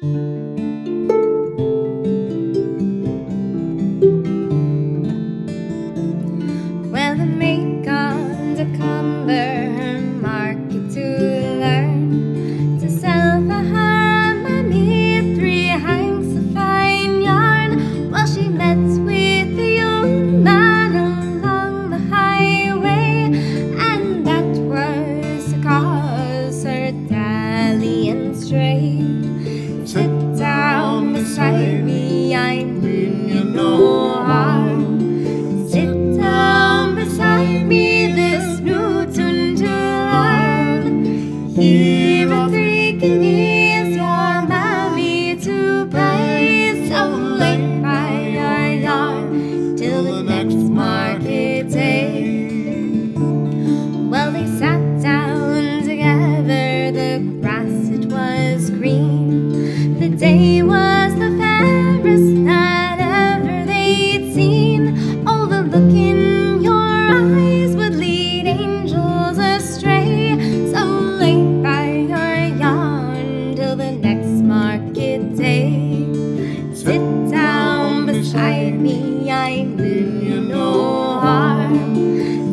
Well, the make on the Comber market to learn to sell for her mommy three hanks of fine yarn. Well, she met with a young man along the highway, and that was the cause her dallying straight. Sit down beside me, I'm you know time.